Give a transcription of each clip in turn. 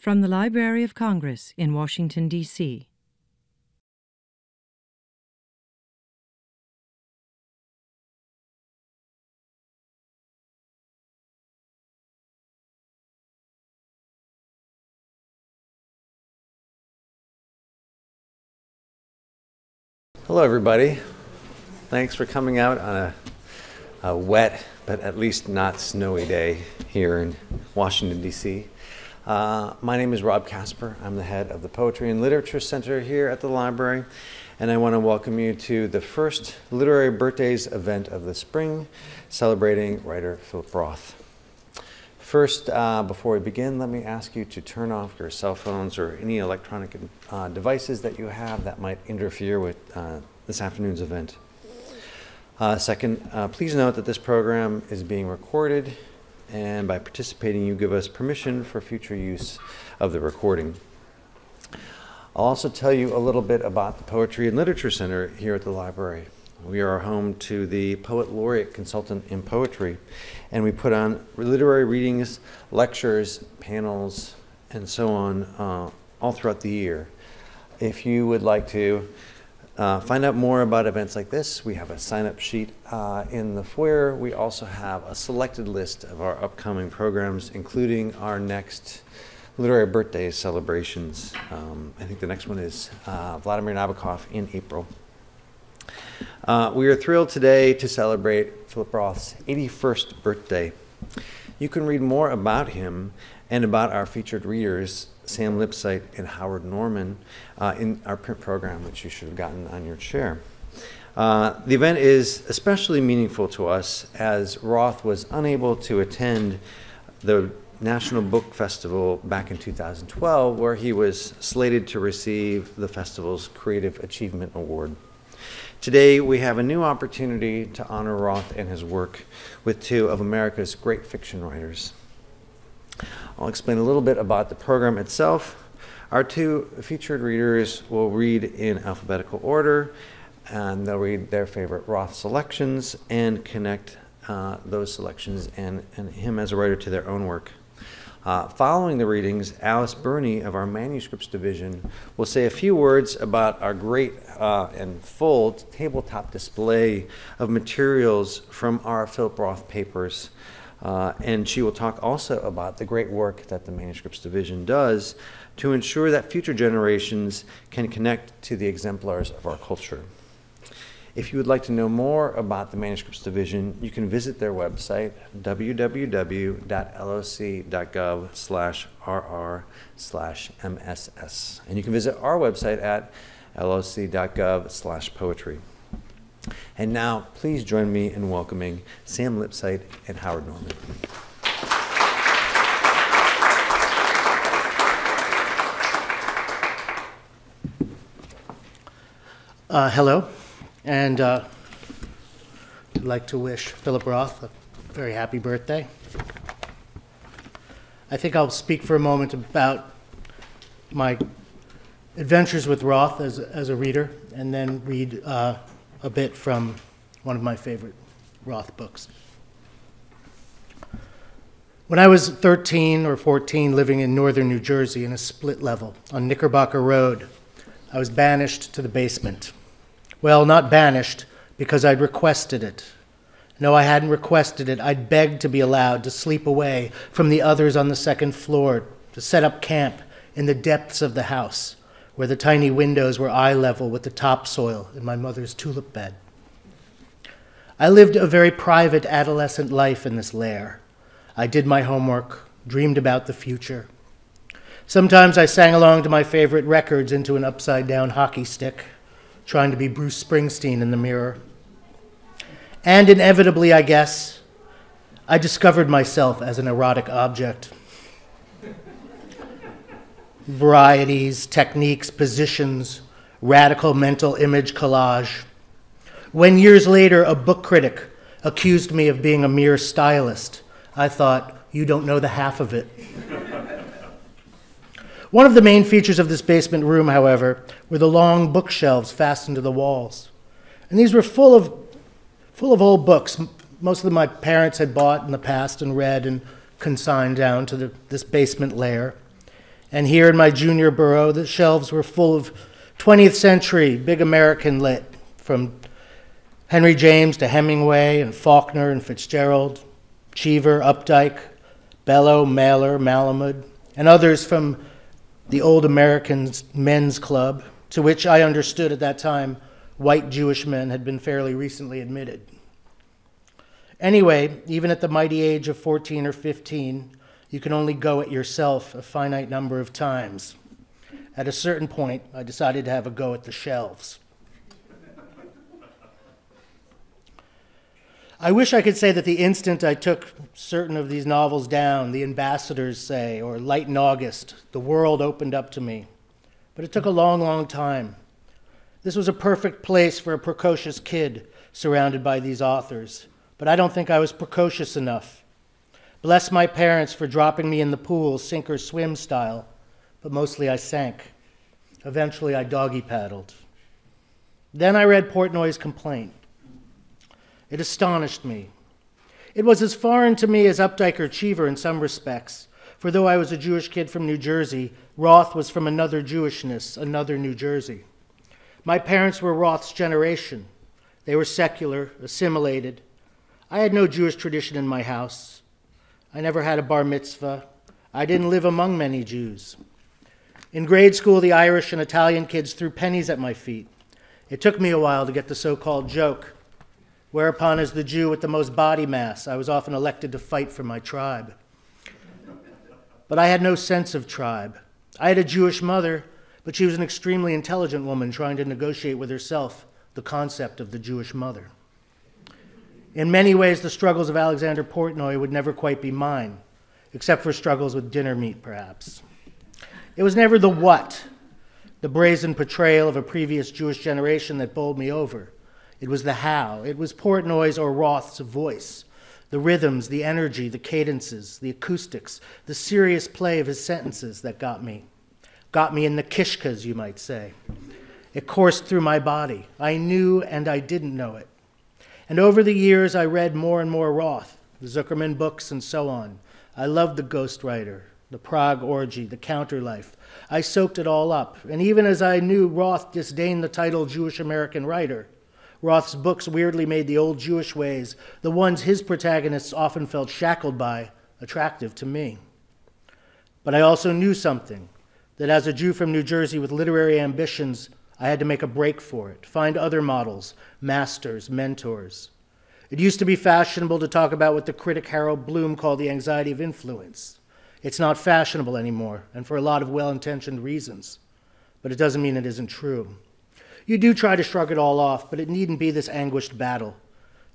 From the Library of Congress in Washington, D.C. Hello, everybody. Thanks for coming out on a, a, wet but at least not snowy day here in Washington, D.C. Uh, my name is Rob Casper. I'm the head of the Poetry and Literature Center here at the library, and I want to welcome you to the first Literary Birthdays event of the spring, celebrating writer Philip Roth. First, uh, before we begin, let me ask you to turn off your cell phones or any electronic uh, devices that you have that might interfere with uh, this afternoon's event. Uh, second, uh, please note that this program is being recorded and by participating you give us permission for future use of the recording. I'll also tell you a little bit about the Poetry and Literature Center here at the library. We are home to the Poet Laureate Consultant in Poetry, and we put on literary readings, lectures, panels, and so on uh, all throughout the year. If you would like to uh, find out more about events like this, we have a sign up sheet uh, in the foyer. We also have a selected list of our upcoming programs, including our next literary birthday celebrations. Um, I think the next one is uh, Vladimir Nabokov in April. Uh, we are thrilled today to celebrate Philip Roth's 81st birthday. You can read more about him and about our featured readers Sam Lipsyte and Howard Norman uh, in our print program, which you should have gotten on your chair. Uh, the event is especially meaningful to us as Roth was unable to attend the National Book Festival back in 2012, where he was slated to receive the festival's Creative Achievement Award. Today, we have a new opportunity to honor Roth and his work with two of America's great fiction writers. I'll explain a little bit about the program itself. Our two featured readers will read in alphabetical order, and they'll read their favorite Roth selections and connect uh, those selections and, and him as a writer to their own work. Uh, following the readings, Alice Birney of our manuscripts division will say a few words about our great uh, and full tabletop display of materials from our Philip Roth papers uh, and she will talk also about the great work that the Manuscripts Division does to ensure that future generations can connect to the exemplars of our culture. If you would like to know more about the Manuscripts Division, you can visit their website, www.loc.gov slash rr slash mss. And you can visit our website at loc.gov slash poetry. And now, please join me in welcoming Sam Lipsyte and Howard Norman. Uh, hello, and uh, I'd like to wish Philip Roth a very happy birthday. I think I'll speak for a moment about my adventures with Roth as, as a reader, and then read uh, a bit from one of my favorite Roth books. When I was 13 or 14, living in northern New Jersey in a split level on Knickerbocker Road, I was banished to the basement. Well, not banished, because I'd requested it. No, I hadn't requested it. I'd begged to be allowed to sleep away from the others on the second floor, to set up camp in the depths of the house where the tiny windows were eye level with the topsoil in my mother's tulip bed. I lived a very private adolescent life in this lair. I did my homework, dreamed about the future. Sometimes I sang along to my favorite records into an upside down hockey stick, trying to be Bruce Springsteen in the mirror. And inevitably, I guess, I discovered myself as an erotic object varieties, techniques, positions, radical mental image collage. When years later a book critic accused me of being a mere stylist, I thought, you don't know the half of it. One of the main features of this basement room, however, were the long bookshelves fastened to the walls. And these were full of, full of old books. Most of them my parents had bought in the past and read and consigned down to the, this basement lair. And here in my junior burrow, the shelves were full of 20th century big American lit, from Henry James to Hemingway and Faulkner and Fitzgerald, Cheever, Updike, Bellow, Mailer, Malamud, and others from the Old American Men's Club, to which I understood at that time white Jewish men had been fairly recently admitted. Anyway, even at the mighty age of 14 or 15, you can only go at yourself a finite number of times. At a certain point, I decided to have a go at the shelves. I wish I could say that the instant I took certain of these novels down, The Ambassadors, say, or Light in August, the world opened up to me. But it took a long, long time. This was a perfect place for a precocious kid surrounded by these authors, but I don't think I was precocious enough. Bless my parents for dropping me in the pool, sink or swim style, but mostly I sank. Eventually, I doggy paddled. Then I read Portnoy's complaint. It astonished me. It was as foreign to me as Updike or Cheever in some respects, for though I was a Jewish kid from New Jersey, Roth was from another Jewishness, another New Jersey. My parents were Roth's generation. They were secular, assimilated. I had no Jewish tradition in my house. I never had a bar mitzvah. I didn't live among many Jews. In grade school, the Irish and Italian kids threw pennies at my feet. It took me a while to get the so called joke. Whereupon, as the Jew with the most body mass, I was often elected to fight for my tribe. But I had no sense of tribe. I had a Jewish mother, but she was an extremely intelligent woman trying to negotiate with herself the concept of the Jewish mother. In many ways, the struggles of Alexander Portnoy would never quite be mine, except for struggles with dinner meat, perhaps. It was never the what, the brazen portrayal of a previous Jewish generation that bowled me over. It was the how. It was Portnoy's or Roth's voice, the rhythms, the energy, the cadences, the acoustics, the serious play of his sentences that got me. Got me in the kishkas, you might say. It coursed through my body. I knew and I didn't know it. And over the years, I read more and more Roth, the Zuckerman books, and so on. I loved the Ghostwriter, the Prague Orgy, the Counterlife. I soaked it all up. And even as I knew Roth disdained the title Jewish American writer, Roth's books weirdly made the old Jewish ways, the ones his protagonists often felt shackled by, attractive to me. But I also knew something that as a Jew from New Jersey with literary ambitions, I had to make a break for it, find other models, masters, mentors. It used to be fashionable to talk about what the critic Harold Bloom called the anxiety of influence. It's not fashionable anymore, and for a lot of well intentioned reasons. But it doesn't mean it isn't true. You do try to shrug it all off, but it needn't be this anguished battle.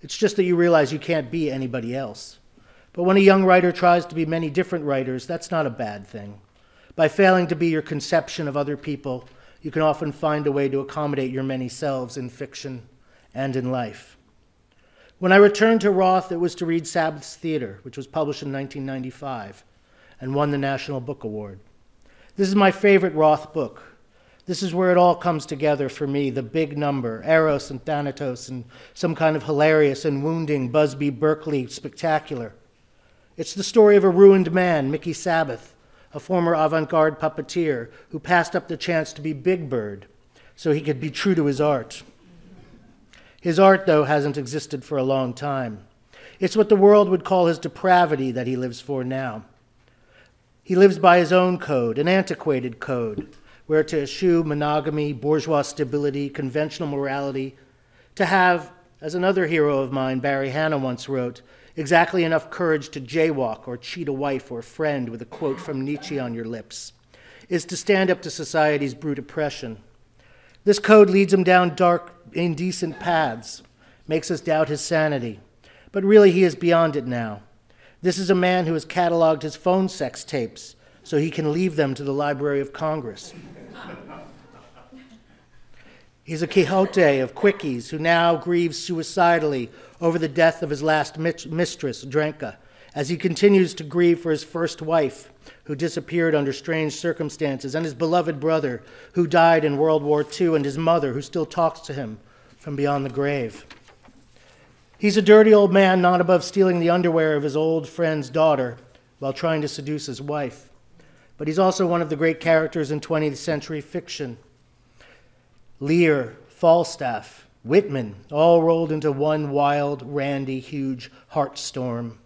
It's just that you realize you can't be anybody else. But when a young writer tries to be many different writers, that's not a bad thing. By failing to be your conception of other people, you can often find a way to accommodate your many selves in fiction and in life. When I returned to Roth, it was to read Sabbath's Theater, which was published in 1995 and won the National Book Award. This is my favorite Roth book. This is where it all comes together for me the big number, Eros and Thanatos, and some kind of hilarious and wounding Busby Berkeley spectacular. It's the story of a ruined man, Mickey Sabbath, a former avant garde puppeteer who passed up the chance to be Big Bird so he could be true to his art. His art, though, hasn't existed for a long time. It's what the world would call his depravity that he lives for now. He lives by his own code, an antiquated code where to eschew monogamy, bourgeois stability, conventional morality, to have, as another hero of mine, Barry Hannah, once wrote, exactly enough courage to jaywalk or cheat a wife or friend with a quote from Nietzsche on your lips, is to stand up to society's brute oppression. This code leads him down dark, indecent paths, makes us doubt his sanity. But really, he is beyond it now. This is a man who has cataloged his phone sex tapes so he can leave them to the Library of Congress. He's a Quixote of quickies who now grieves suicidally over the death of his last mistress, Drenka, as he continues to grieve for his first wife, who disappeared under strange circumstances, and his beloved brother, who died in World War II, and his mother, who still talks to him from beyond the grave. He's a dirty old man not above stealing the underwear of his old friend's daughter while trying to seduce his wife. but he's also one of the great characters in 20th century fiction. Lear, Falstaff, Whitman, all rolled into one wild, randy, huge heart storm.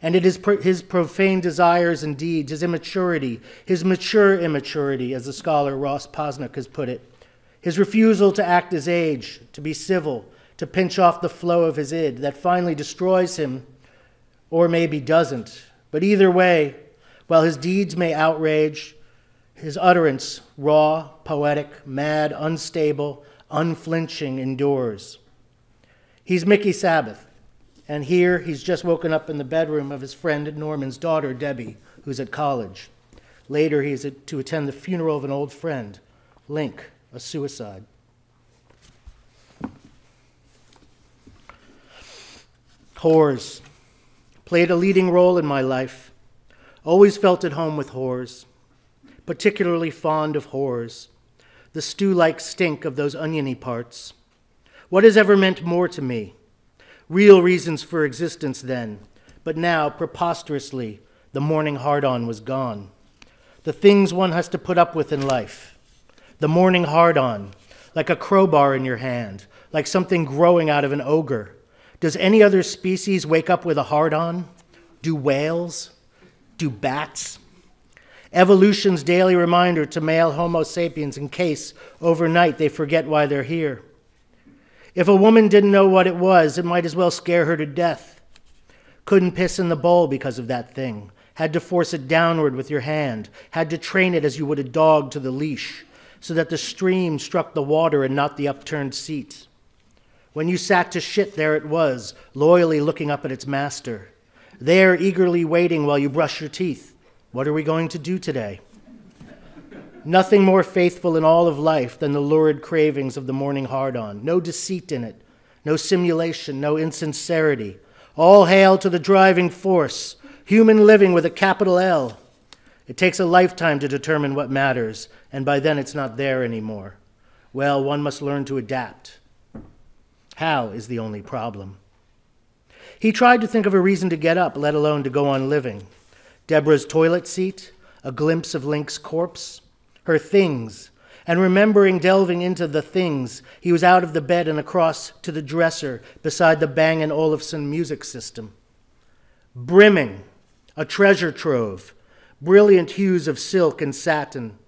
And it is his profane desires and deeds, his immaturity, his mature immaturity, as the scholar Ross Posnock has put it, his refusal to act his age, to be civil, to pinch off the flow of his id, that finally destroys him, or maybe doesn't. But either way, while his deeds may outrage, his utterance, raw, poetic, mad, unstable, unflinching, endures. He's Mickey Sabbath, and here he's just woken up in the bedroom of his friend Norman's daughter, Debbie, who's at college. Later, he's to attend the funeral of an old friend, Link, a suicide. Whores played a leading role in my life. Always felt at home with whores, particularly fond of whores, the stew like stink of those oniony parts. What has ever meant more to me? Real reasons for existence then, but now, preposterously, the morning hard on was gone. The things one has to put up with in life. The morning hard on, like a crowbar in your hand, like something growing out of an ogre. Does any other species wake up with a hard on? Do whales? Do bats? Evolution's daily reminder to male Homo sapiens in case overnight they forget why they're here. If a woman didn't know what it was, it might as well scare her to death. Couldn't piss in the bowl because of that thing. Had to force it downward with your hand. Had to train it as you would a dog to the leash, so that the stream struck the water and not the upturned seat. When you sat to shit, there it was, loyally looking up at its master. There, eagerly waiting while you brush your teeth. What are we going to do today? Nothing more faithful in all of life than the lurid cravings of the morning hard on. No deceit in it, no simulation, no insincerity. All hail to the driving force, human living with a capital L. It takes a lifetime to determine what matters, and by then it's not there anymore. Well, one must learn to adapt. How is the only problem. He tried to think of a reason to get up, let alone to go on living. Deborah's toilet seat, a glimpse of Link's corpse, her things, and remembering delving into the things, he was out of the bed and across to the dresser beside the Bang & Olufsen music system. Brimming, a treasure trove, brilliant hues of silk and satin,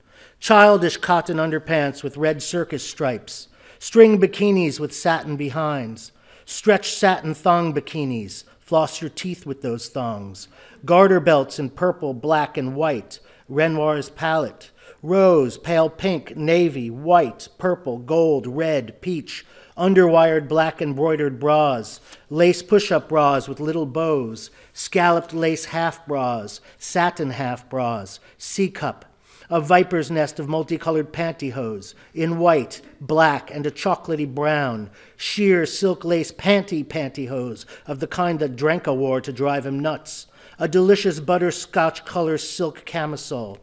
childish cotton underpants with red circus stripes, string bikinis with satin behinds, stretched satin thong bikinis, floss your teeth with those thongs, garter belts in purple, black, and white, Renoir's palette, rose, pale pink, navy, white, purple, gold, red, peach, underwired black embroidered bras, lace push up bras with little bows, scalloped lace half bras, satin half bras, C cup, a viper's nest of multicolored pantyhose in white, black, and a chocolatey brown, sheer silk lace panty pantyhose of the kind that Drenka wore to drive him nuts, a delicious butterscotch color silk camisole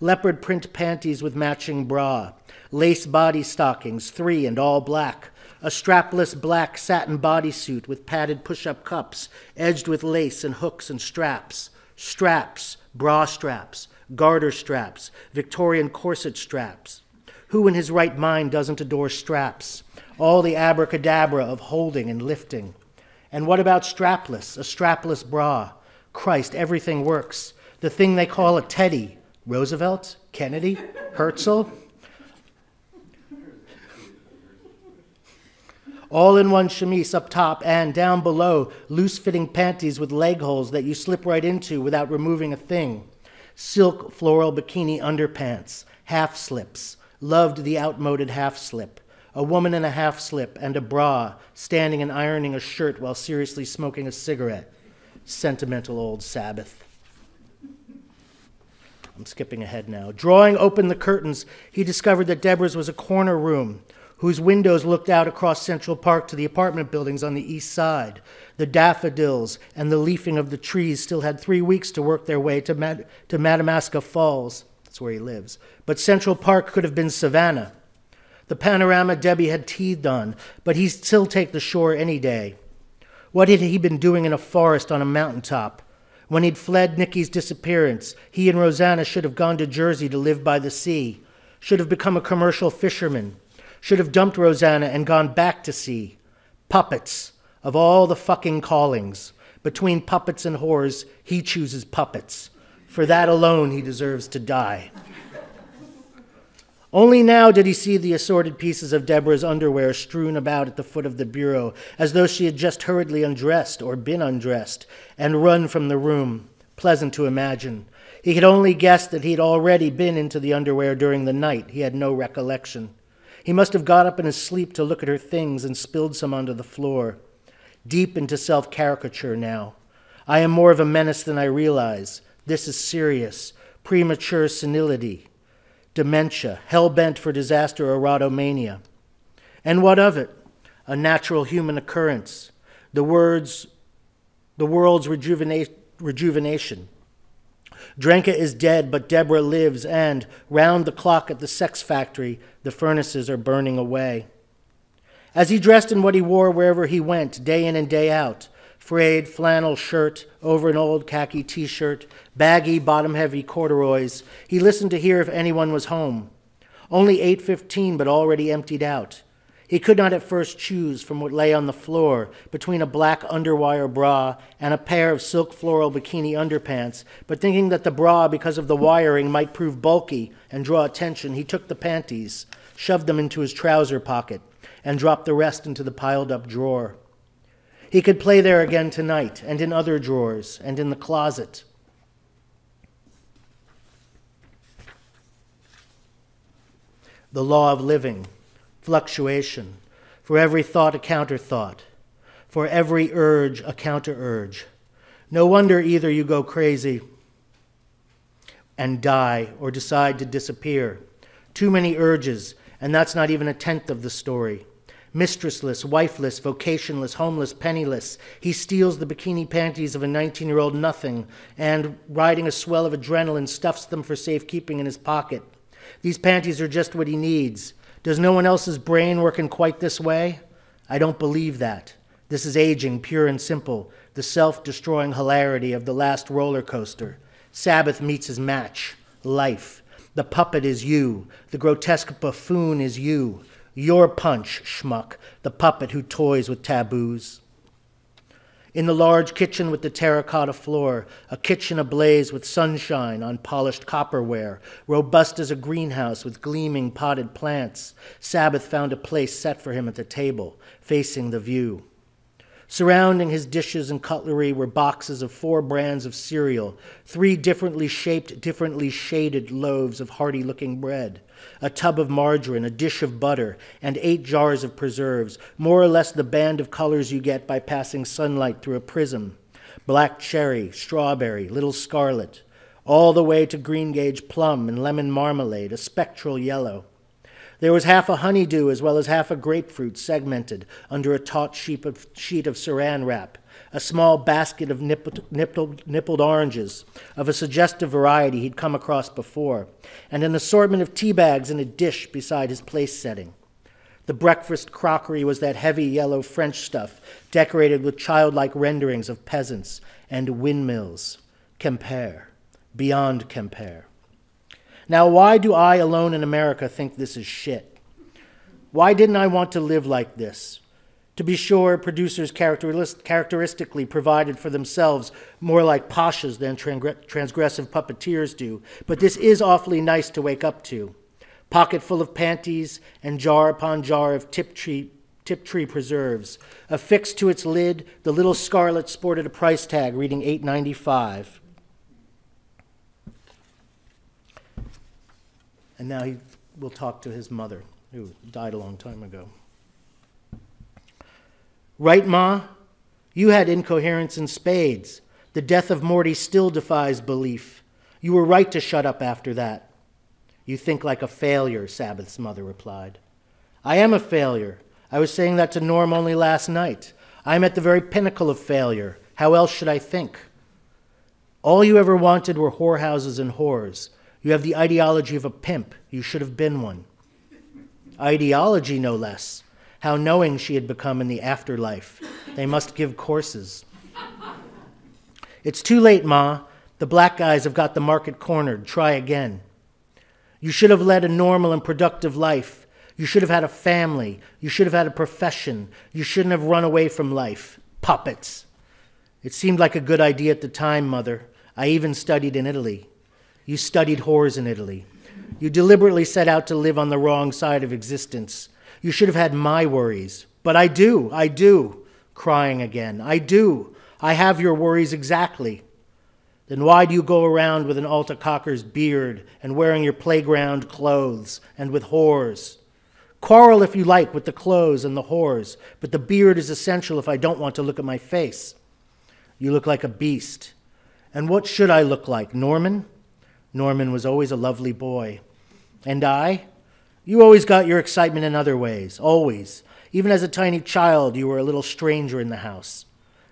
leopard print panties with matching bra, lace body stockings, three and all black, a strapless black satin bodysuit with padded push up cups, edged with lace and hooks and straps, straps, bra straps, garter straps, Victorian corset straps. Who in his right mind doesn't adore straps? All the abracadabra of holding and lifting. And what about strapless, a strapless bra? Christ, everything works. The thing they call a teddy, Roosevelt, Kennedy, Herzl. All in one chemise up top and down below, loose fitting panties with leg holes that you slip right into without removing a thing. Silk floral bikini underpants, half slips. Loved the outmoded half slip. A woman in a half slip and a bra, standing and ironing a shirt while seriously smoking a cigarette. Sentimental old Sabbath. I'm skipping ahead now. Drawing open the curtains, he discovered that Deborah's was a corner room whose windows looked out across Central Park to the apartment buildings on the east side. The daffodils and the leafing of the trees still had three weeks to work their way to, Mad- to Madamaska Falls. That's where he lives. But Central Park could have been Savannah. The panorama Debbie had teethed on, but he'd still take the shore any day. What had he been doing in a forest on a mountaintop? When he'd fled Nikki's disappearance, he and Rosanna should have gone to Jersey to live by the sea, should have become a commercial fisherman, should have dumped Rosanna and gone back to sea. Puppets, of all the fucking callings. Between puppets and whores, he chooses puppets. For that alone, he deserves to die. Only now did he see the assorted pieces of Deborah's underwear strewn about at the foot of the bureau, as though she had just hurriedly undressed or been undressed and run from the room. Pleasant to imagine. He had only guessed that he had already been into the underwear during the night. He had no recollection. He must have got up in his sleep to look at her things and spilled some onto the floor. Deep into self caricature now. I am more of a menace than I realize. This is serious. Premature senility dementia, hell bent for disaster or. And what of it? A natural human occurrence, the words, the world's rejuvena- rejuvenation. Drenka is dead, but Deborah lives, and round the clock at the sex factory, the furnaces are burning away. As he dressed in what he wore wherever he went, day in and day out, frayed flannel shirt over an old khaki t shirt, baggy, bottom heavy corduroys. He listened to hear if anyone was home. Only 8.15, but already emptied out. He could not at first choose from what lay on the floor between a black underwire bra and a pair of silk floral bikini underpants, but thinking that the bra, because of the wiring, might prove bulky and draw attention, he took the panties, shoved them into his trouser pocket, and dropped the rest into the piled up drawer. He could play there again tonight, and in other drawers, and in the closet. The law of living, fluctuation, for every thought a counter thought, for every urge a counter urge. No wonder either you go crazy and die or decide to disappear. Too many urges, and that's not even a tenth of the story mistressless, wifeless, vocationless, homeless, penniless. He steals the bikini panties of a 19 year old nothing and, riding a swell of adrenaline, stuffs them for safekeeping in his pocket. These panties are just what he needs. Does no one else's brain work in quite this way? I don't believe that. This is aging, pure and simple, the self destroying hilarity of the last roller coaster. Sabbath meets his match life. The puppet is you. The grotesque buffoon is you. Your punch, schmuck, the puppet who toys with taboos. In the large kitchen with the terracotta floor, a kitchen ablaze with sunshine on polished copperware, robust as a greenhouse with gleaming potted plants, Sabbath found a place set for him at the table, facing the view. Surrounding his dishes and cutlery were boxes of four brands of cereal, three differently shaped, differently shaded loaves of hearty looking bread, a tub of margarine, a dish of butter, and eight jars of preserves, more or less the band of colors you get by passing sunlight through a prism black cherry, strawberry, little scarlet, all the way to greengage plum and lemon marmalade, a spectral yellow. There was half a honeydew as well as half a grapefruit segmented under a taut sheet of, sheet of saran wrap, a small basket of nippled, nippled, nippled oranges of a suggestive variety he'd come across before, and an assortment of tea bags in a dish beside his place setting. The breakfast crockery was that heavy yellow French stuff, decorated with childlike renderings of peasants and windmills. Compare, beyond compare. Now, why do I alone in America think this is shit? Why didn't I want to live like this? To be sure, producers characteristically provided for themselves more like pashas than transgressive puppeteers do, but this is awfully nice to wake up to. Pocket full of panties and jar upon jar of Tiptree, tip tree preserves. Affixed to its lid, the little scarlet sported a price tag reading 8.95. And now he will talk to his mother, who died a long time ago. Right, Ma? You had incoherence in spades. The death of Morty still defies belief. You were right to shut up after that. You think like a failure, Sabbath's mother replied. I am a failure. I was saying that to Norm only last night. I'm at the very pinnacle of failure. How else should I think? All you ever wanted were whorehouses and whores. You have the ideology of a pimp. You should have been one. Ideology, no less how knowing she had become in the afterlife. They must give courses. It's too late, Ma. The black guys have got the market cornered. Try again. You should have led a normal and productive life. You should have had a family. You should have had a profession. You shouldn't have run away from life. Puppets. It seemed like a good idea at the time, Mother. I even studied in Italy. You studied whores in Italy. You deliberately set out to live on the wrong side of existence. You should have had my worries. But I do, I do. Crying again. I do. I have your worries exactly. Then why do you go around with an alter kocker's beard and wearing your playground clothes and with whores? Quarrel if you like with the clothes and the whores, but the beard is essential if I don't want to look at my face. You look like a beast. And what should I look like, Norman? Norman was always a lovely boy. And I? You always got your excitement in other ways, always. Even as a tiny child, you were a little stranger in the house.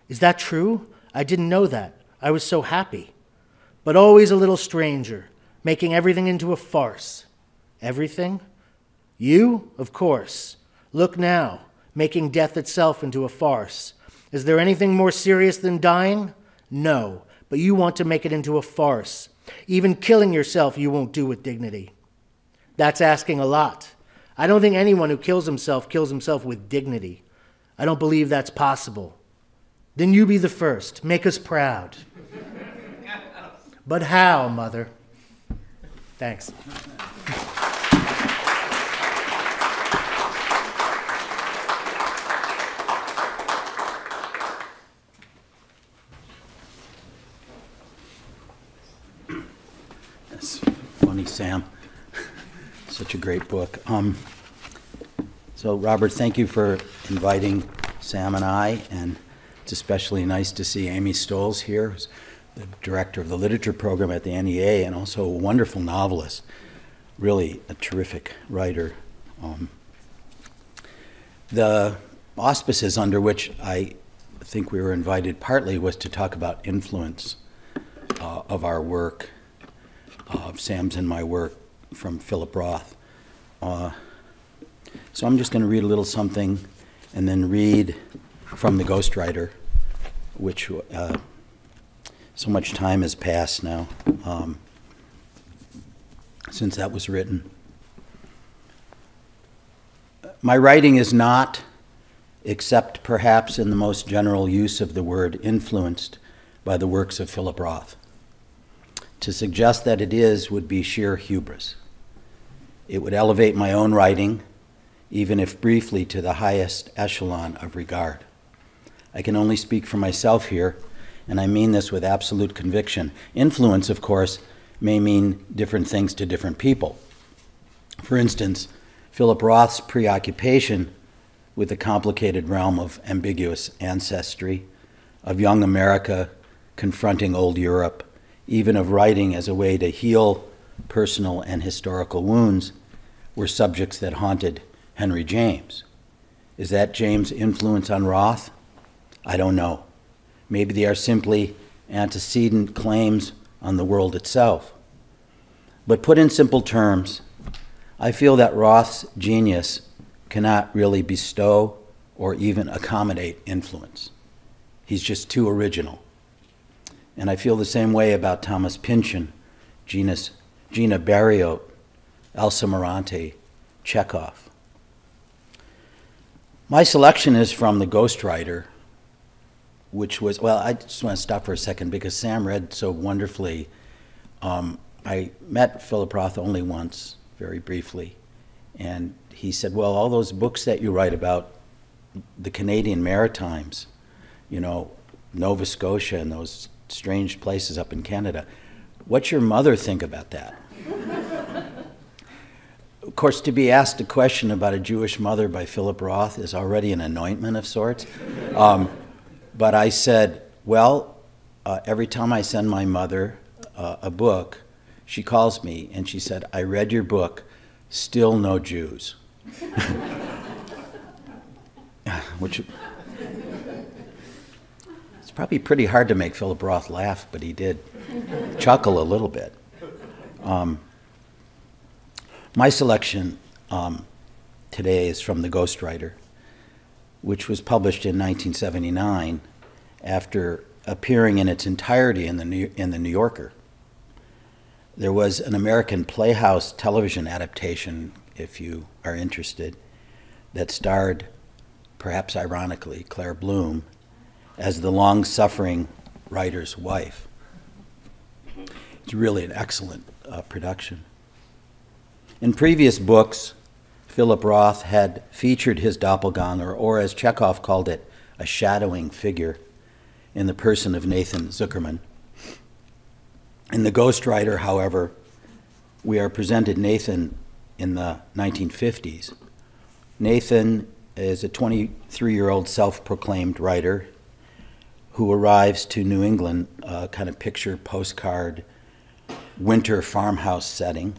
Is that true? I didn't know that. I was so happy. But always a little stranger, making everything into a farce. Everything? You? Of course. Look now, making death itself into a farce. Is there anything more serious than dying? No, but you want to make it into a farce. Even killing yourself you won't do with dignity. That's asking a lot. I don't think anyone who kills himself kills himself with dignity. I don't believe that's possible. Then you be the first. Make us proud. but how, Mother? Thanks. That's funny, Sam. Such a great book. Um, so, Robert, thank you for inviting Sam and I, and it's especially nice to see Amy Stolls here, who's the director of the literature program at the NEA, and also a wonderful novelist, really a terrific writer. Um, the auspices under which I think we were invited partly was to talk about influence uh, of our work of Sam's and my work from Philip Roth. Uh, so I'm just going to read a little something and then read from the Ghostwriter, which uh, so much time has passed now um, since that was written. My writing is not, except perhaps in the most general use of the word, influenced by the works of Philip Roth. To suggest that it is would be sheer hubris. It would elevate my own writing, even if briefly, to the highest echelon of regard. I can only speak for myself here, and I mean this with absolute conviction. Influence, of course, may mean different things to different people. For instance, Philip Roth's preoccupation with the complicated realm of ambiguous ancestry, of young America confronting old Europe, even of writing as a way to heal personal and historical wounds, were subjects that haunted Henry James. Is that James' influence on Roth? I don't know. Maybe they are simply antecedent claims on the world itself. But put in simple terms, I feel that Roth's genius cannot really bestow or even accommodate influence. He's just too original. And I feel the same way about Thomas Pynchon, Gina's, Gina Barriot, Elsa Morante, Chekhov. My selection is from The Ghostwriter, which was, well, I just want to stop for a second because Sam read so wonderfully. Um, I met Philip Roth only once, very briefly, and he said, Well, all those books that you write about the Canadian Maritimes, you know, Nova Scotia and those strange places up in Canada. What's your mother think about that? of course, to be asked a question about a Jewish mother by Philip Roth is already an anointment of sorts. Um, but I said, well, uh, every time I send my mother uh, a book, she calls me and she said, I read your book, still no Jews. Which probably pretty hard to make Philip Roth laugh, but he did chuckle a little bit. Um, my selection um, today is from The Ghostwriter, which was published in 1979 after appearing in its entirety in the New, in the New Yorker. There was an American Playhouse television adaptation, if you are interested, that starred, perhaps ironically, Claire Bloom as the long suffering writer's wife. It's really an excellent uh, production. In previous books, Philip Roth had featured his doppelganger, or as Chekhov called it, a shadowing figure, in the person of Nathan Zuckerman. In The Ghostwriter, however, we are presented Nathan in the 1950s. Nathan is a 23 year old self proclaimed writer who arrives to New England, uh, kind of picture postcard winter farmhouse setting.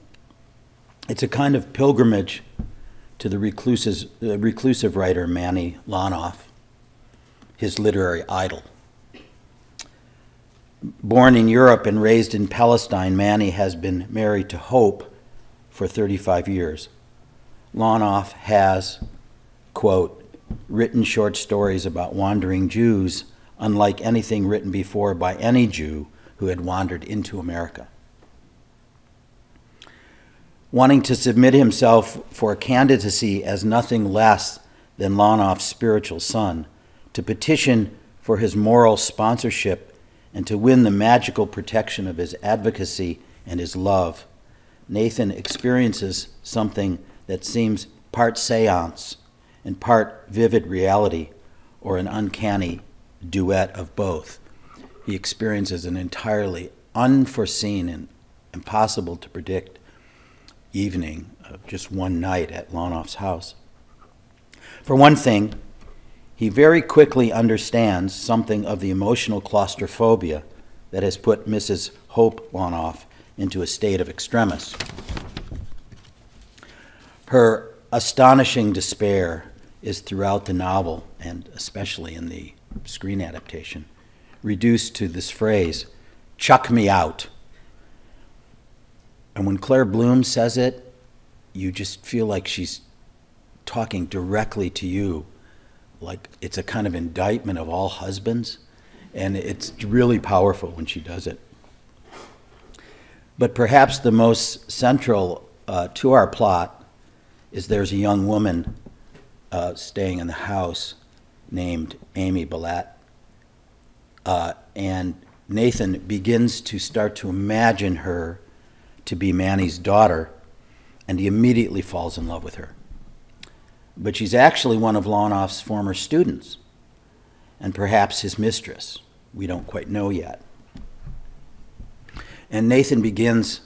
It's a kind of pilgrimage to the uh, reclusive writer Manny Lonoff, his literary idol. Born in Europe and raised in Palestine, Manny has been married to Hope for 35 years. Lonoff has, quote, written short stories about wandering Jews unlike anything written before by any Jew who had wandered into America. Wanting to submit himself for a candidacy as nothing less than Lonoff's spiritual son, to petition for his moral sponsorship and to win the magical protection of his advocacy and his love, Nathan experiences something that seems part seance and part vivid reality or an uncanny duet of both. He experiences an entirely unforeseen and impossible to predict evening of just one night at Lonoff's house. For one thing, he very quickly understands something of the emotional claustrophobia that has put Mrs. Hope Lonoff into a state of extremis. Her astonishing despair is throughout the novel, and especially in the screen adaptation, reduced to this phrase chuck me out. And when Claire Bloom says it, you just feel like she's talking directly to you like it's a kind of indictment of all husbands, and it's really powerful when she does it. But perhaps the most central uh, to our plot is there's a young woman uh, staying in the house named Amy Bellette. Uh, and Nathan begins to start to imagine her to be Manny's daughter, and he immediately falls in love with her but she's actually one of Lonoff's former students, and perhaps his mistress. We don't quite know yet. And Nathan begins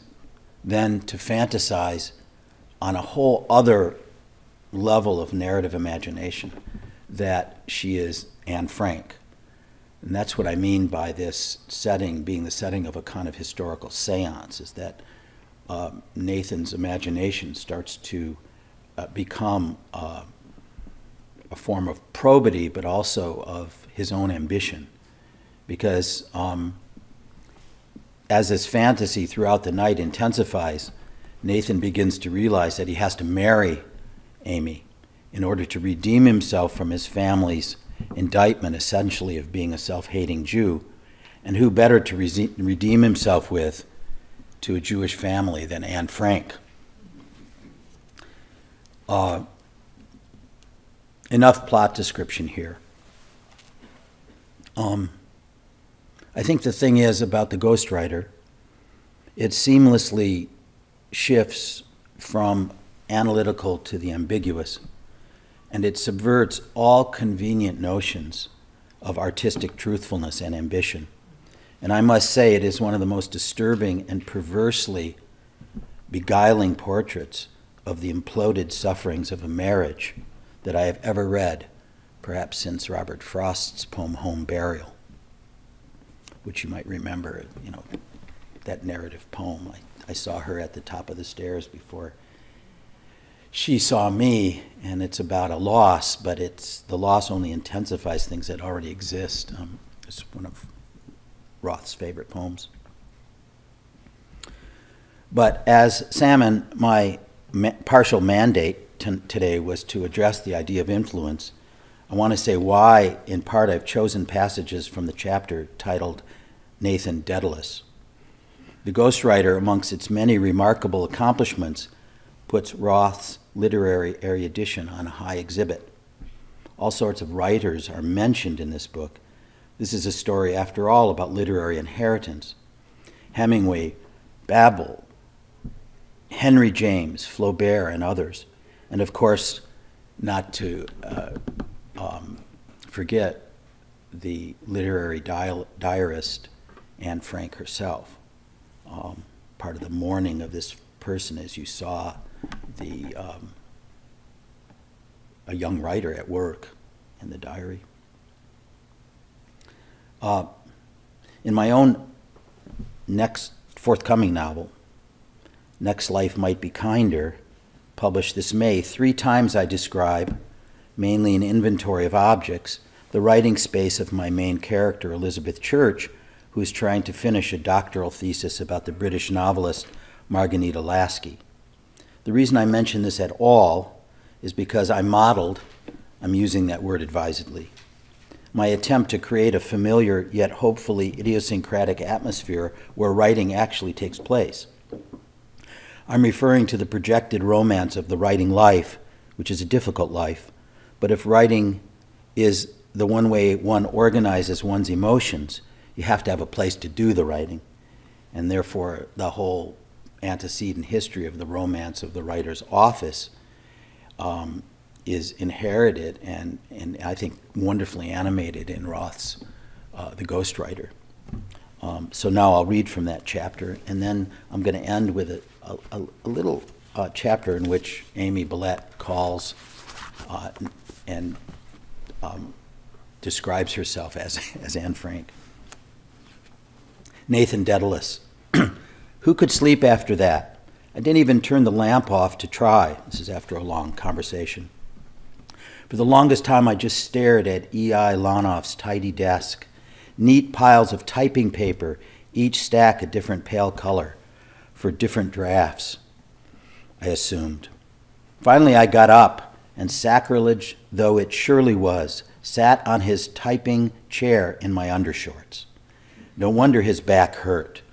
then to fantasize on a whole other level of narrative imagination that she is Anne Frank. And that's what I mean by this setting being the setting of a kind of historical seance, is that uh, Nathan's imagination starts to uh, become uh, a form of probity, but also of his own ambition. Because um, as his fantasy throughout the night intensifies, Nathan begins to realize that he has to marry Amy in order to redeem himself from his family's indictment, essentially, of being a self hating Jew. And who better to redeem himself with to a Jewish family than Anne Frank? Uh, enough plot description here. Um, I think the thing is about the ghostwriter, it seamlessly shifts from analytical to the ambiguous, and it subverts all convenient notions of artistic truthfulness and ambition. And I must say, it is one of the most disturbing and perversely beguiling portraits of the imploded sufferings of a marriage that I have ever read, perhaps since Robert Frost's poem Home Burial, which you might remember, you know, that narrative poem. I, I saw her at the top of the stairs before she saw me, and it's about a loss, but it's the loss only intensifies things that already exist. Um, it's one of Roth's favorite poems. But as Salmon, my ma- partial mandate today was to address the idea of influence. I want to say why, in part, I've chosen passages from the chapter titled Nathan Dedalus. The ghostwriter, amongst its many remarkable accomplishments, puts Roth's literary erudition on a high exhibit. All sorts of writers are mentioned in this book. This is a story, after all, about literary inheritance. Hemingway, Babel, Henry James, Flaubert, and others. And of course, not to uh, um, forget the literary diarist Anne Frank herself. Um, part of the mourning of this person as you saw the um, a young writer at work in the diary. Uh, in my own next forthcoming novel, Next Life Might Be Kinder, published this May, three times I describe, mainly an inventory of objects, the writing space of my main character, Elizabeth Church, who is trying to finish a doctoral thesis about the British novelist Marghanita Laski. The reason I mention this at all is because I modeled, I'm using that word advisedly, my attempt to create a familiar yet hopefully idiosyncratic atmosphere where writing actually takes place. I'm referring to the projected romance of the writing life, which is a difficult life, but if writing is the one way one organizes one's emotions, you have to have a place to do the writing. And therefore, the whole antecedent history of the romance of the writer's office um, is inherited and, and I think wonderfully animated in Roth's uh, The Ghostwriter. Um, so now I'll read from that chapter, and then I'm going to end with a, a, a little uh, chapter in which Amy Bellette calls uh, and um, describes herself as, as Anne Frank. Nathan Dedalus. Who could sleep after that? I didn't even turn the lamp off to try. This is after a long conversation. For the longest time, I just stared at E.I. Lonoff's tidy desk, neat piles of typing paper, each stack a different pale color, for different drafts, I assumed. Finally, I got up, and sacrilege though it surely was, sat on his typing chair in my undershorts. No wonder his back hurt.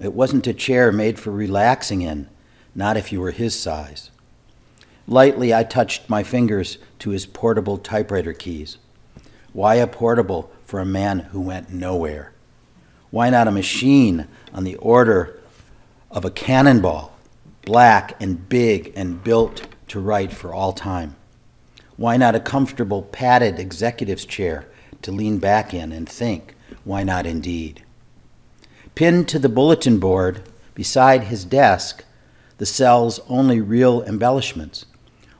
It wasn't a chair made for relaxing in, not if you were his size. Lightly, I touched my fingers to his portable typewriter keys. Why a portable for a man who went nowhere? Why not a machine on the order of a cannonball, black and big and built to write for all time? Why not a comfortable padded executive's chair to lean back in and think? Why not indeed? Pinned to the bulletin board beside his desk, the cell's only real embellishments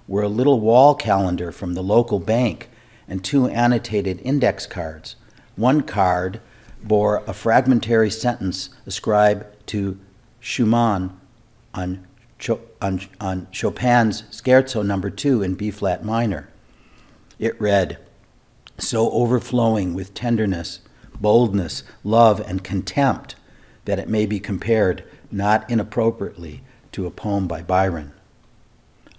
were a little wall calendar from the local bank and two annotated index cards. One card bore a fragmentary sentence ascribed to Schumann on, on, on Chopin's Scherzo number 2 in B flat minor. It read, so overflowing with tenderness, boldness, love, and contempt that it may be compared, not inappropriately, to a poem by Byron.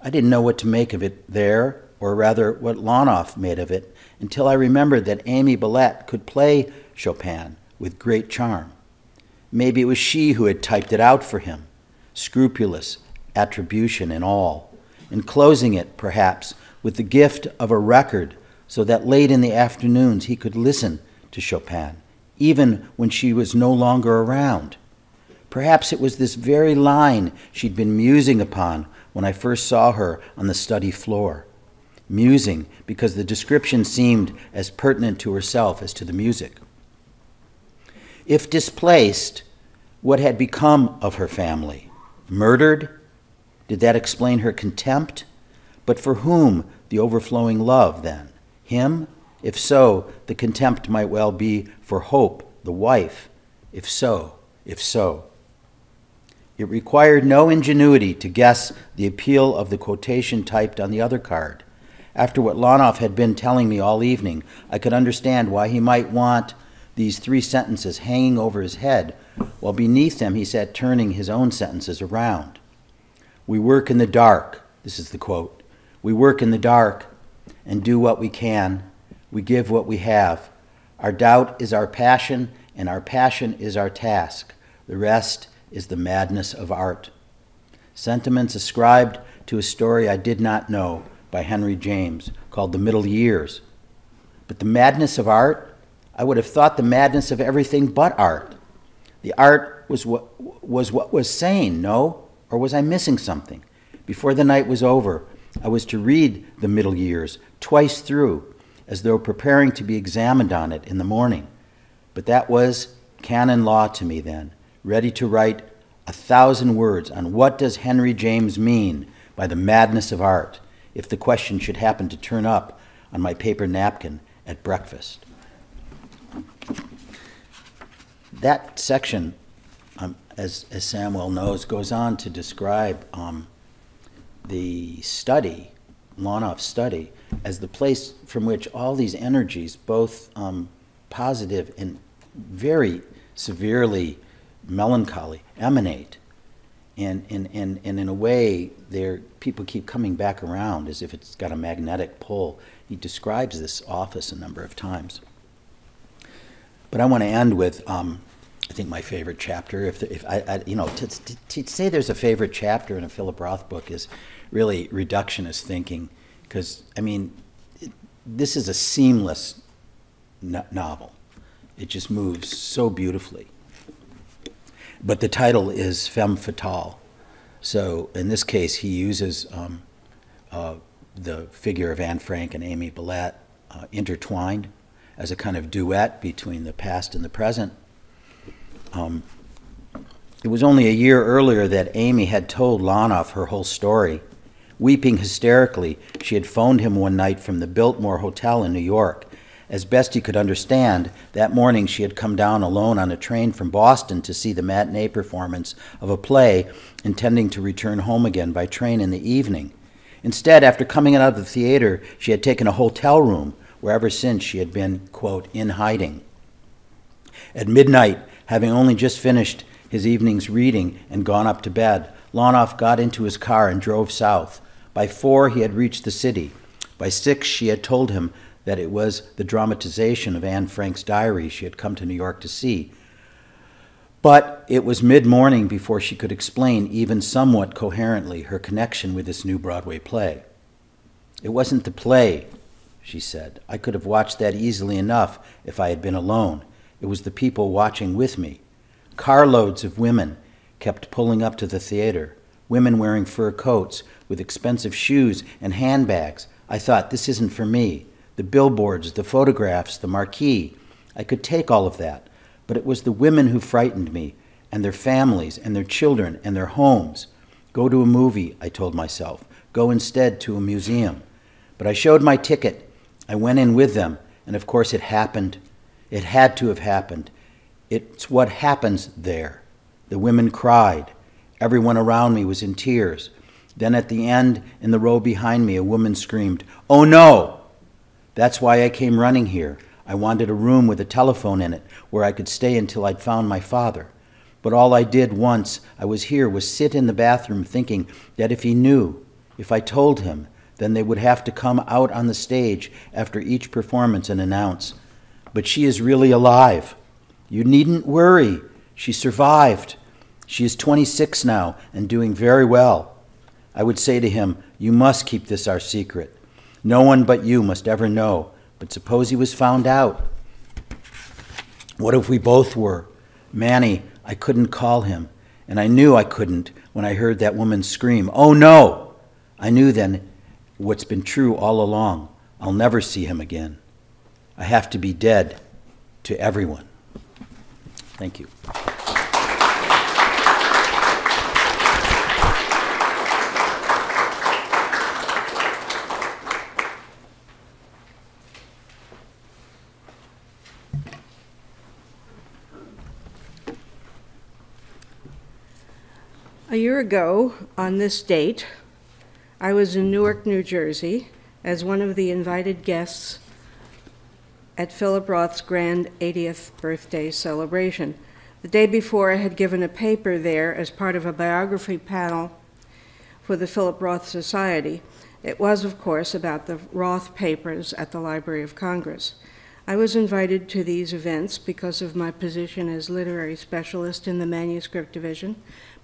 I didn't know what to make of it there, or rather what Lonoff made of it, until I remembered that Amy Bellette could play Chopin with great charm. Maybe it was she who had typed it out for him, scrupulous attribution and all, enclosing it, perhaps, with the gift of a record so that late in the afternoons he could listen to Chopin even when she was no longer around. Perhaps it was this very line she'd been musing upon when I first saw her on the study floor. Musing because the description seemed as pertinent to herself as to the music. If displaced, what had become of her family? Murdered? Did that explain her contempt? But for whom the overflowing love then? Him if so, the contempt might well be for Hope, the wife. If so, if so. It required no ingenuity to guess the appeal of the quotation typed on the other card. After what Lonoff had been telling me all evening, I could understand why he might want these three sentences hanging over his head, while beneath them he sat turning his own sentences around. We work in the dark, this is the quote. We work in the dark, and do what we can. We give what we have. Our doubt is our passion, and our passion is our task. The rest is the madness of art. Sentiments ascribed to a story I did not know by Henry James called The Middle Years. But the madness of art, I would have thought the madness of everything but art. The art was what was, what was sane, no? Or was I missing something? Before the night was over, I was to read The Middle Years twice through, as though preparing to be examined on it in the morning. But that was canon law to me then, ready to write a thousand words on what does Henry James mean by the madness of art, if the question should happen to turn up on my paper napkin at breakfast. That section, um, as, as Samuel knows, goes on to describe um, the study, Lonoff's study, as the place from which all these energies, both um, positive and very severely melancholy, emanate. And, and, and, and in a way, people keep coming back around as if it's got a magnetic pull. He describes this office a number of times. But I want to end with, um, I think, my favorite chapter. If, if I, I you know, to, to, to, say there's a favorite chapter in a Philip Roth book is really reductionist thinking, because I mean, it, this is a seamless no novel. It just moves so beautifully. But the title is Femme Fatale. So in this case, he uses um, uh, the figure of Anne Frank and Amy Bellette uh, intertwined as a kind of duet between the past and the present. Um, it was only a year earlier that Amy had told Lonoff her whole story. Weeping hysterically, she had phoned him one night from the Biltmore Hotel in New York as best he could understand, that morning she had come down alone on a train from Boston to see the matinee performance of a play, intending to return home again by train in the evening. Instead, after coming out of the theater, she had taken a hotel room where ever since she had been, quote, in hiding. At midnight, having only just finished his evening's reading and gone up to bed, Lonoff got into his car and drove south. By four, he had reached the city. By six, she had told him that it was the dramatization of Anne Frank's diary she had come to New York to see. But it was mid morning before she could explain, even somewhat coherently, her connection with this new Broadway play. It wasn't the play, she said. I could have watched that easily enough if I had been alone. It was the people watching with me. Carloads of women kept pulling up to the theater, women wearing fur coats with expensive shoes and handbags. I thought, this isn't for me the billboards, the photographs, the marquee. I could take all of that, but it was the women who frightened me, and their families, and their children, and their homes. Go to a movie, I told myself. Go instead to a museum. But I showed my ticket. I went in with them, and of course it happened. It had to have happened. It's what happens there. The women cried. Everyone around me was in tears. Then at the end, in the row behind me, a woman screamed, Oh no! That's why I came running here. I wanted a room with a telephone in it where I could stay until I'd found my father. But all I did once I was here was sit in the bathroom thinking that if he knew, if I told him, then they would have to come out on the stage after each performance and announce, But she is really alive. You needn't worry. She survived. She is 26 now and doing very well. I would say to him, You must keep this our secret. No one but you must ever know. But suppose he was found out? What if we both were? Manny, I couldn't call him, and I knew I couldn't when I heard that woman scream, Oh no! I knew then what's been true all along. I'll never see him again. I have to be dead to everyone. Thank you. A year ago, on this date, I was in Newark, New Jersey, as one of the invited guests at Philip Roth's grand 80th birthday celebration. The day before, I had given a paper there as part of a biography panel for the Philip Roth Society, It was, of course, about the Roth papers at the Library of Congress. I was invited to these events because of my position as literary specialist in the manuscript division,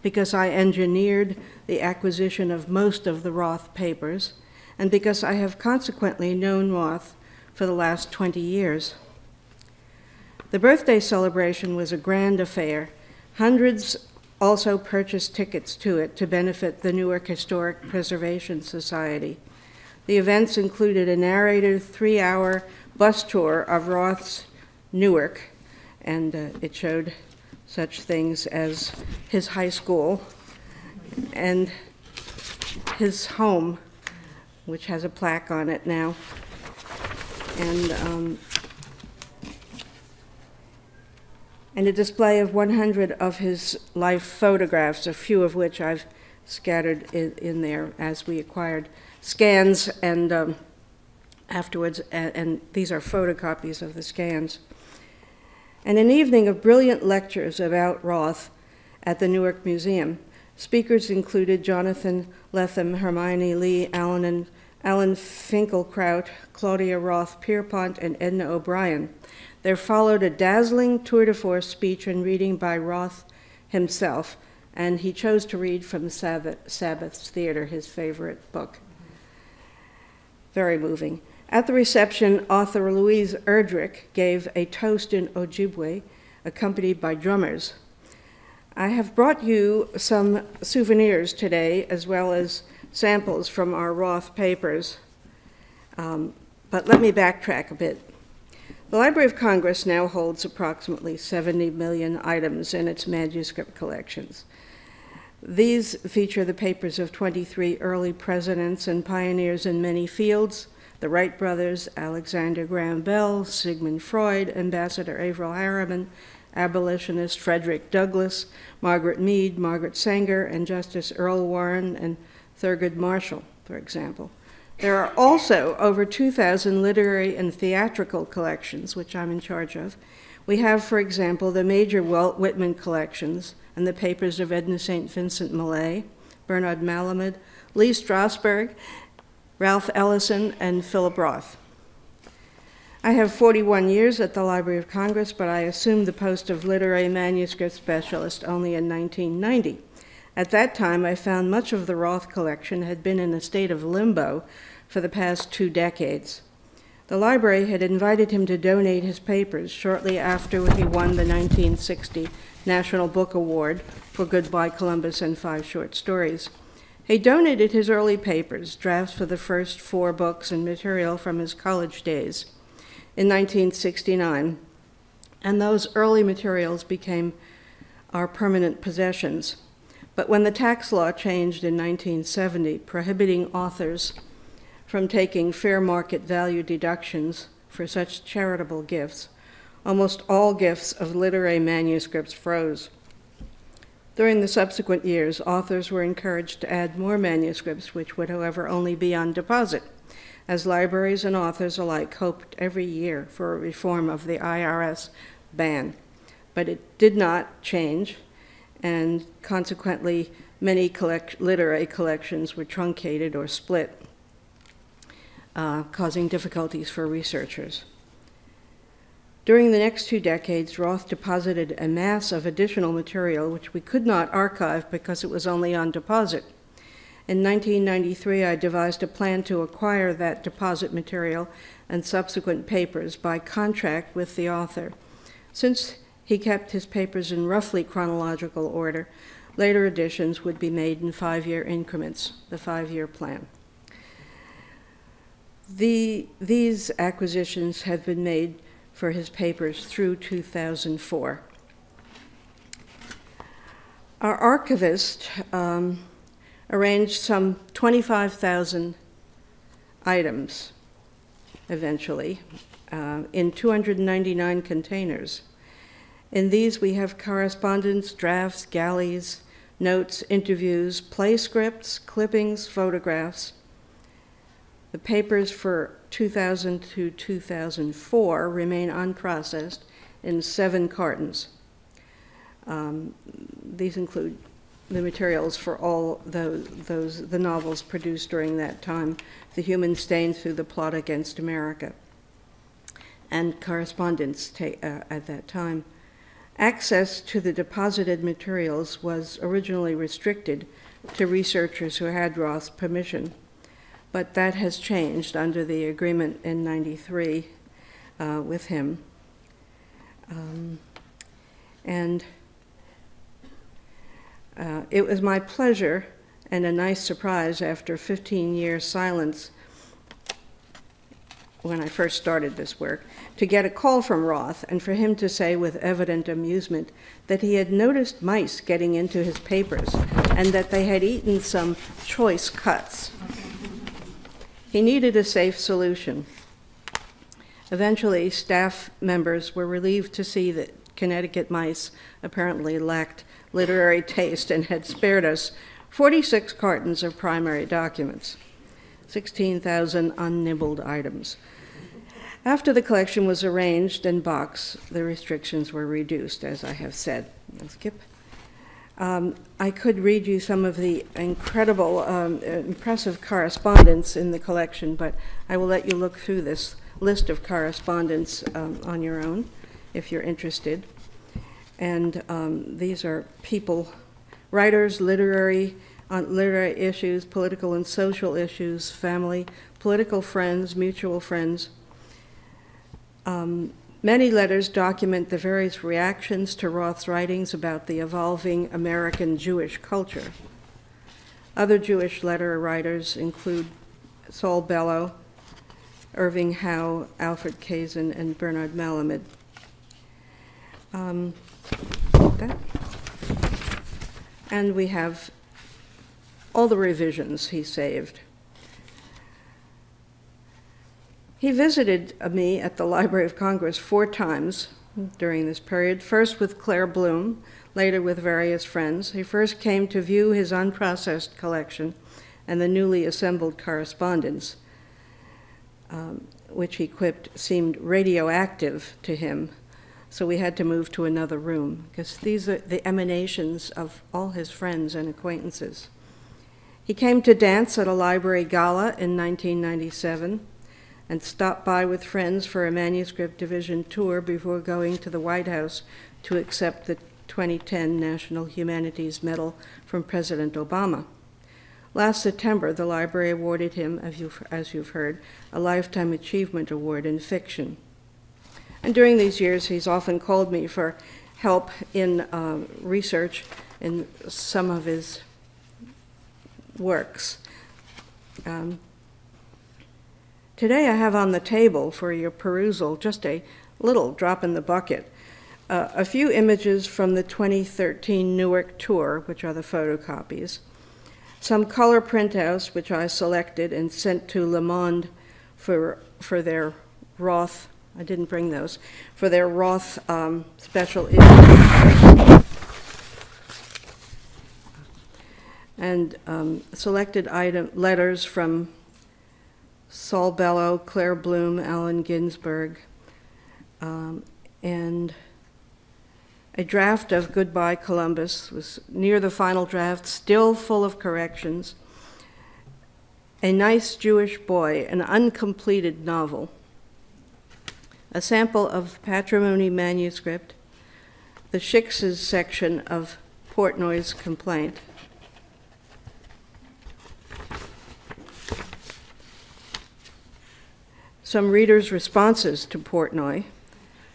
because I engineered the acquisition of most of the Roth papers, and because I have consequently known Roth for the last 20 years. The birthday celebration was a grand affair. Hundreds also purchased tickets to it to benefit the Newark Historic Preservation Society. The events included a narrated three hour bus tour of Roth's Newark, and uh, it showed such things as his high school and his home, which has a plaque on it now. And um, and a display of 100 of his life photographs, a few of which I've scattered in, in there as we acquired scans and um, afterwards, and, and these are photocopies of the scans. And an evening of brilliant lectures about Roth at the Newark Museum. Speakers included Jonathan Lethem, Hermione Lee, Alan, and, Alan Finkielkraut, Claudia Roth Pierpont, and Edna O'Brien. There followed a dazzling tour de force speech and reading by Roth himself, and he chose to read from Sabbath, Sabbath's Theater, his favorite book. Very moving. At the reception, author Louise Erdrich gave a toast in Ojibwe, accompanied by drummers. I have brought you some souvenirs today, as well as samples from our Roth papers. Um, but let me backtrack a bit. The Library of Congress now holds approximately 70 million items in its manuscript collections. These feature the papers of 23 early presidents and pioneers in many fields the Wright brothers, Alexander Graham Bell, Sigmund Freud, Ambassador Averell Harriman, abolitionist Frederick Douglass, Margaret Mead, Margaret Sanger, and Justice Earl Warren and Thurgood Marshall, for example. There are also over 2,000 literary and theatrical collections, which I'm in charge of. We have, for example, the major Walt Whitman collections and the papers of Edna St. Vincent Millay, Bernard Malamud, Lee Strasberg, Ralph Ellison, and Philip Roth. I have 41 years at the Library of Congress, but I assumed the post of literary manuscript specialist only in 1990. At that time, I found much of the Roth collection had been in a state of limbo for the past two decades. The library had invited him to donate his papers shortly after he won the 1960 National Book Award for Goodbye Columbus and Five Short Stories. He donated his early papers, drafts for the first four books and material from his college days, in 1969, and those early materials became our permanent possessions. But when the tax law changed in 1970, prohibiting authors from taking fair market value deductions for such charitable gifts, almost all gifts of literary manuscripts froze. During the subsequent years, authors were encouraged to add more manuscripts, which would, however, only be on deposit, as libraries and authors alike hoped every year for a reform of the IRS ban. But it did not change, and consequently, many collect- literary collections were truncated or split, uh, causing difficulties for researchers. During the next two decades, Roth deposited a mass of additional material which we could not archive because it was only on deposit. In 1993, I devised a plan to acquire that deposit material and subsequent papers by contract with the author. Since he kept his papers in roughly chronological order. Later editions would be made in five year increments, the five year plan. The, these acquisitions have been made for his papers through 2004. Our archivist um, arranged some 25,000 items eventually uh, in 299 containers. In these, we have correspondence, drafts, galleys, notes, interviews, play scripts, clippings, photographs. The papers for 2000 to 2004 remain unprocessed in seven cartons. Um, these include the materials for all those, those, the novels produced during that time, The Human Stain Through the Plot Against America, and correspondence uh, at that time. Access to the deposited materials was originally restricted to researchers who had Roth's permission, but that has changed under the agreement in 93 uh, with him. Um, and uh, it was my pleasure and a nice surprise after 15 years silence when I first started this work to get a call from Roth and for him to say with evident amusement that he had noticed mice getting into his papers and that they had eaten some choice cuts. He needed a safe solution. Eventually, staff members were relieved to see that Connecticut mice apparently lacked literary taste and had spared us 46 cartons of primary documents, 16,000 unnibbled items. After the collection was arranged and boxed, the restrictions were reduced, as I have said. I'll skip. Um, I could read you some of the incredible, um, impressive correspondence in the collection, but I will let you look through this list of correspondence um, on your own if you're interested. And um, these are people, writers, literary, on literary issues, political and social issues, family, political friends, mutual friends. Many letters document the various reactions to Roth's writings about the evolving American Jewish culture. Other Jewish letter writers include Saul Bellow, Irving Howe, Alfred Kazin, and Bernard Malamud. Um. And we have all the revisions he saved. He visited me at the Library of Congress four times during this period, first with Claire Bloom, later with various friends. He first came to view his unprocessed collection and the newly assembled correspondence, um, which he quipped seemed radioactive to him so we had to move to another room because these are the emanations of all his friends and acquaintances. He came to dance at a library gala in 1997 and stopped by with friends for a manuscript division tour before going to the White House to accept the 2010 National Humanities Medal from President Obama. Last September, the library awarded him, as you've, as you've heard, a Lifetime Achievement Award in fiction. And during these years, he's often called me for help in uh, research in some of his works. Um, today, I have on the table for your perusal just a little drop in the bucket. Uh, a few images from the 2013 Newark tour, which are the photocopies, some color printouts, which I selected and sent to Le Monde for, for their Roth I didn't bring those, for their Roth um, special issue. And um, selected item letters from Saul Bellow, Claire Bloom, Allen Ginsberg, um, and a draft of Goodbye Columbus was near the final draft, still full of corrections. A nice Jewish boy, an uncompleted novel a sample of patrimony manuscript, the shikses section of Portnoy's complaint. Some readers' responses to Portnoy.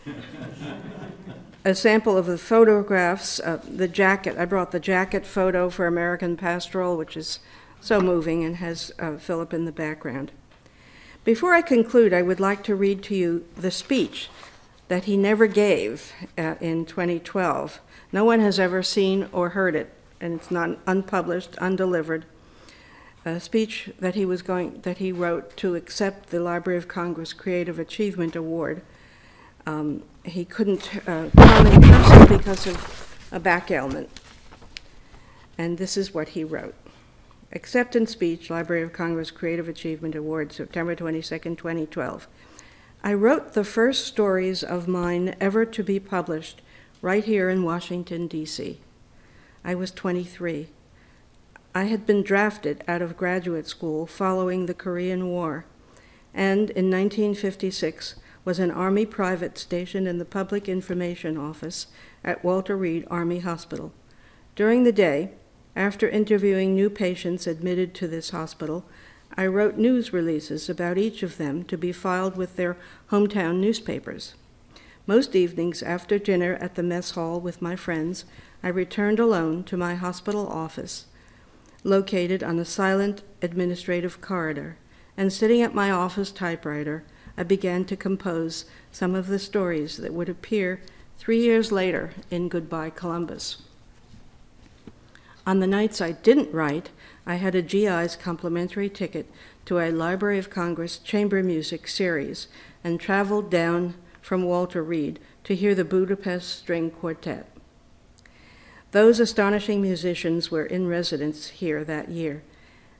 a sample of the photographs, uh, the jacket. I brought the jacket photo for American Pastoral, which is so moving and has uh, Philip in the background. Before I conclude, I would like to read to you the speech that he never gave uh, in 2012. No one has ever seen or heard it, and it's not unpublished, undelivered. A speech that he was going that he wrote to accept the Library of Congress Creative Achievement Award. Um, he couldn't uh, come in person because of a back ailment, and this is what he wrote. Acceptance Speech, Library of Congress Creative Achievement Award, September 22, 2012. I wrote the first stories of mine ever to be published right here in Washington, D.C. I was 23. I had been drafted out of graduate school following the Korean War, and in 1956 was an Army private stationed in the Public Information Office at Walter Reed Army Hospital. During the day, after interviewing new patients admitted to this hospital, I wrote news releases about each of them to be filed with their hometown newspapers. Most evenings after dinner at the mess hall with my friends, I returned alone to my hospital office, located on a silent administrative corridor, and sitting at my office typewriter, I began to compose some of the stories that would appear three years later in Goodbye Columbus. On the nights I didn't write, I had a GI's complimentary ticket to a Library of Congress chamber music series and traveled down from Walter Reed to hear the Budapest String Quartet. Those astonishing musicians were in residence here that year,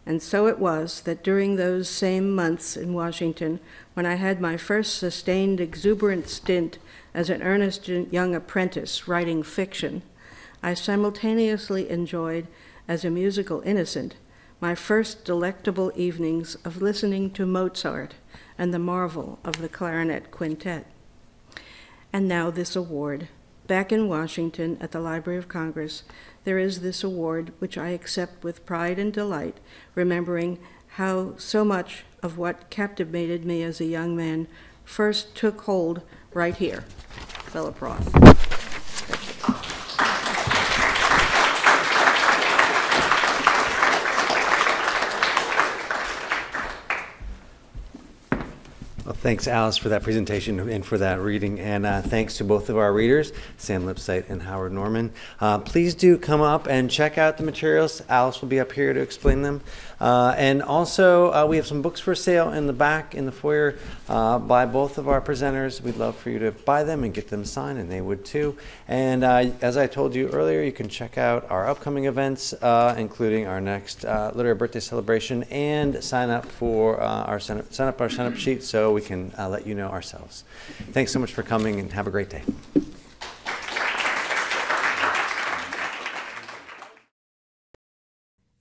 and so it was that during those same months in Washington, when I had my first sustained, exuberant stint as an earnest young apprentice writing fiction, I simultaneously enjoyed, as a musical innocent, my first delectable evenings of listening to Mozart and the marvel of the clarinet quintet. And now this award. Back in Washington at the Library of Congress, there is this award which I accept with pride and delight, remembering how so much of what captivated me as a young man first took hold right here, Philip Roth. Thanks, Alice, for that presentation and for that reading. And uh, thanks to both of our readers, Sam Lipsyte and Howard Norman. Uh, please do come up and check out the materials. Alice will be up here to explain them. Uh, and also, uh, we have some books for sale in the back in the foyer uh, by both of our presenters. We'd love for you to buy them and get them signed, and they would too. And uh, as I told you earlier, you can check out our upcoming events, including our next literary birthday celebration, and sign up for our sign sign up our sign up sheet so we can uh, let you know ourselves. Thanks so much for coming and have a great day.